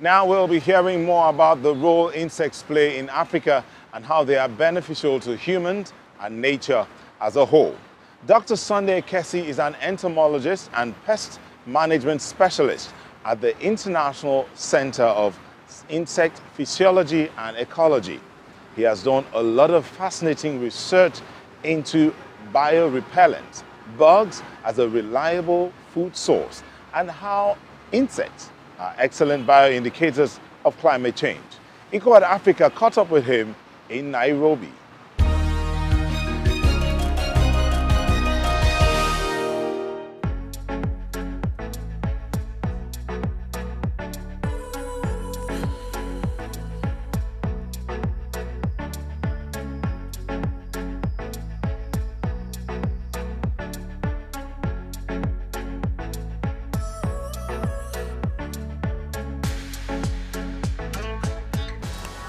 Now we'll be hearing more about the role insects play in Africa and how they are beneficial to humans and nature as a whole. Dr. Sunday Ekesi is an entomologist and pest management specialist at the International Center of Insect Physiology and Ecology. He has done a lot of fascinating research into biorepellents, bugs as a reliable food source, and how insects are excellent bioindicators of climate change. Eco@Africa caught up with him in Nairobi.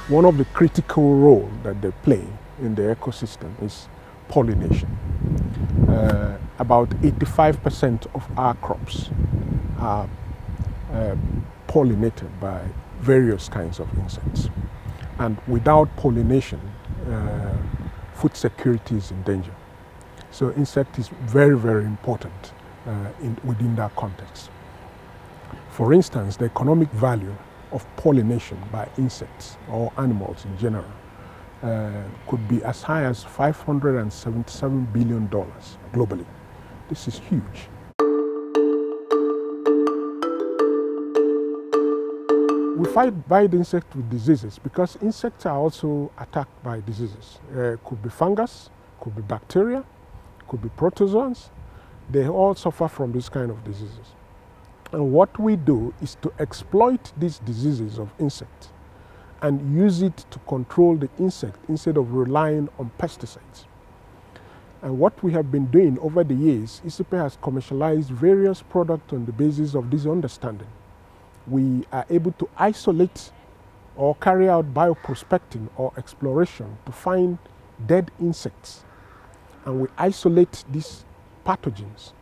One of the critical roles that they play in the ecosystem is pollination. Uh, about 85% of our crops are uh, pollinated by various kinds of insects. And without pollination, uh, food security is in danger. So insect is very, very important uh, in, within that context. For instance, the economic value of pollination by insects or animals in general uh, could be as high as $577 billion globally. This is huge. We fight bite insects with diseases because insects are also attacked by diseases. Uh, could be fungus, could be bacteria, could be protozoans. They all suffer from this kind of diseases. And what we do is to exploit these diseases of insects and use it to control the insect instead of relying on pesticides. And what we have been doing over the years, ICIPE has commercialized various products on the basis of this understanding. We are able to isolate or carry out bioprospecting or exploration to find dead insects. And we isolate these pathogens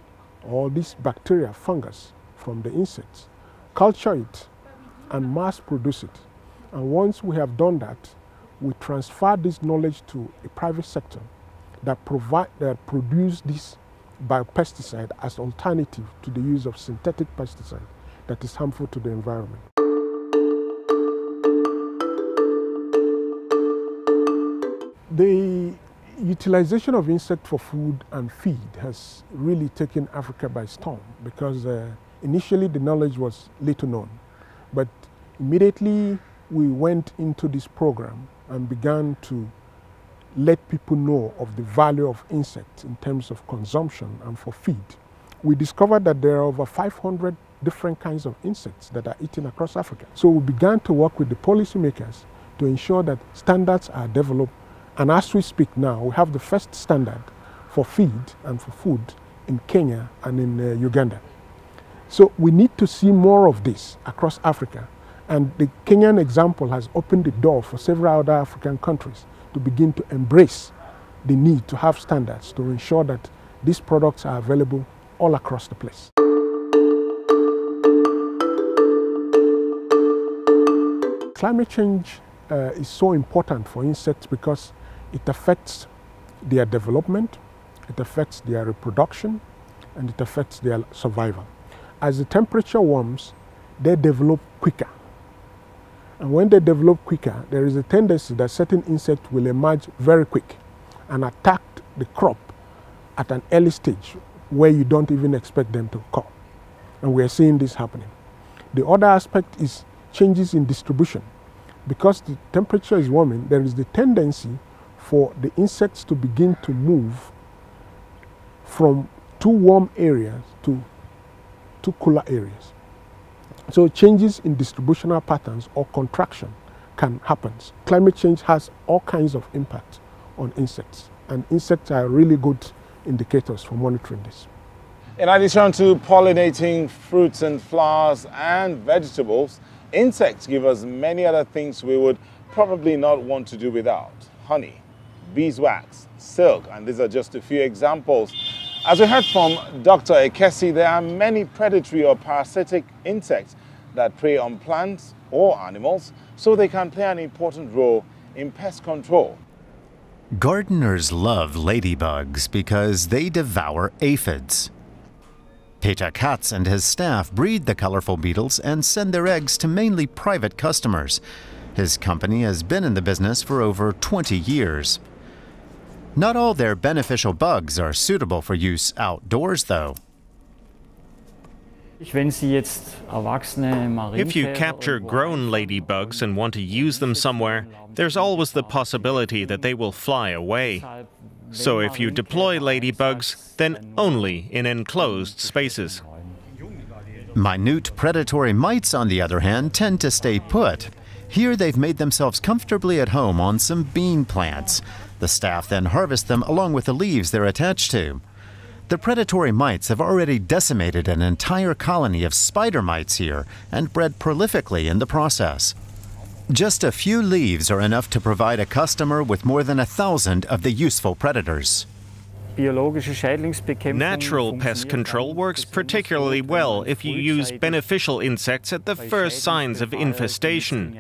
or these bacteria, fungus, from the insects, culture it, and mass produce it. And once we have done that, we transfer this knowledge to a private sector that, provide, that produce this biopesticide as alternative to the use of synthetic pesticide that is harmful to the environment. The utilization of insect for food and feed has really taken Africa by storm because uh, Initially, the knowledge was little known, but immediately we went into this program and began to let people know of the value of insects in terms of consumption and for feed. We discovered that there are over 500 different kinds of insects that are eaten across Africa. So we began to work with the policymakers to ensure that standards are developed. And as we speak now, we have the first standard for feed and for food in Kenya and in uh, Uganda. So we need to see more of this across Africa. And the Kenyan example has opened the door for several other African countries to begin to embrace the need to have standards to ensure that these products are available all across the place. Climate change uh, is so important for insects because it affects their development, it affects their reproduction, and it affects their survival as the temperature warms, they develop quicker. And when they develop quicker, there is a tendency that certain insects will emerge very quick and attack the crop at an early stage where you don't even expect them to come. And we are seeing this happening. The other aspect is changes in distribution. Because the temperature is warming, there is the tendency for the insects to begin to move from too warm areas to to cooler areas. So changes in distributional patterns or contraction can happen. Climate change has all kinds of impact on insects, and insects are really good indicators for monitoring this. In addition to pollinating fruits and flowers and vegetables, insects give us many other things we would probably not want to do without. Honey, beeswax, silk, and these are just a few examples as we heard from Dr. Ekesi, there are many predatory or parasitic insects that prey on plants or animals, so they can play an important role in pest control. Gardeners love ladybugs because they devour aphids. Peter Katz and his staff breed the colorful beetles and send their eggs to mainly private customers. His company has been in the business for over 20 years. Not all their beneficial bugs are suitable for use outdoors, though. If you capture grown ladybugs and want to use them somewhere, there's always the possibility that they will fly away. So if you deploy ladybugs, then only in enclosed spaces. Minute predatory mites, on the other hand, tend to stay put. Here they've made themselves comfortably at home on some bean plants. The staff then harvest them along with the leaves they're attached to. The predatory mites have already decimated an entire colony of spider mites here and bred prolifically in the process. Just a few leaves are enough to provide a customer with more than a thousand of the useful predators. Natural pest control works particularly well if you use beneficial insects at the first signs of infestation.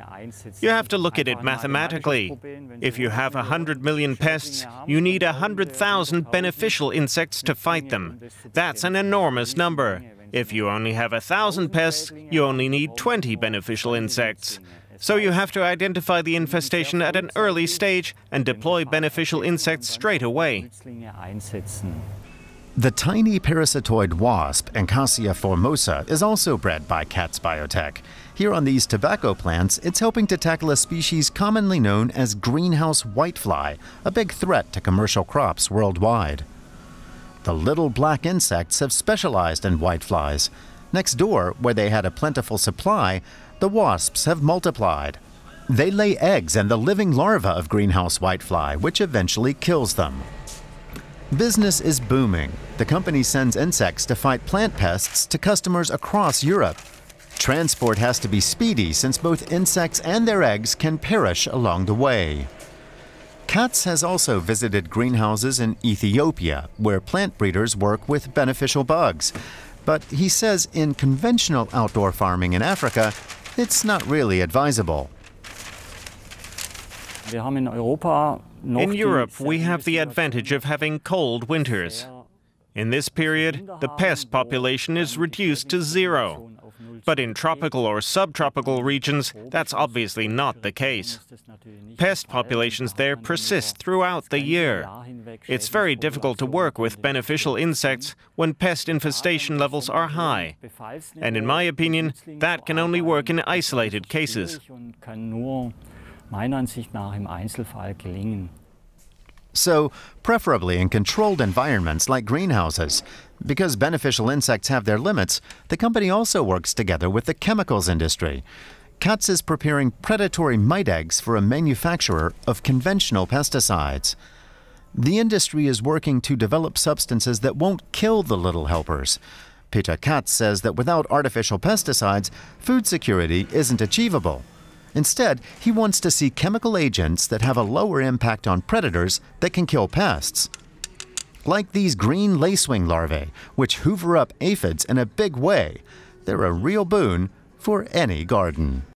You have to look at it mathematically. If you have 100 million pests, you need 100,000 beneficial insects to fight them. That's an enormous number. If you only have 1,000 pests, you only need 20 beneficial insects. So you have to identify the infestation at an early stage and deploy beneficial insects straight away. The tiny parasitoid wasp, Encarsia formosa, is also bred by Katz Biotech. Here on these tobacco plants, it's helping to tackle a species commonly known as greenhouse whitefly, a big threat to commercial crops worldwide. The little black insects have specialized in whiteflies. Next door, where they had a plentiful supply, the wasps have multiplied. They lay eggs and the living larva of greenhouse whitefly, which eventually kills them. Business is booming. The company sends insects to fight plant pests to customers across Europe. Transport has to be speedy since both insects and their eggs can perish along the way. Katz has also visited greenhouses in Ethiopia, where plant breeders work with beneficial bugs. But he says in conventional outdoor farming in Africa, it's not really advisable. In Europe, we have the advantage of having cold winters. In this period, the pest population is reduced to zero. But in tropical or subtropical regions, that's obviously not the case. Pest populations there persist throughout the year. It's very difficult to work with beneficial insects when pest infestation levels are high. And in my opinion, that can only work in isolated cases. So, preferably in controlled environments like greenhouses. Because beneficial insects have their limits, the company also works together with the chemicals industry. Katz is preparing predatory mite eggs for a manufacturer of conventional pesticides. The industry is working to develop substances that won't kill the little helpers. Peter Katz says that without artificial pesticides, food security isn't achievable. Instead, he wants to see chemical agents that have a lower impact on predators that can kill pests like these green lacewing larvae, which hoover up aphids in a big way. They're a real boon for any garden.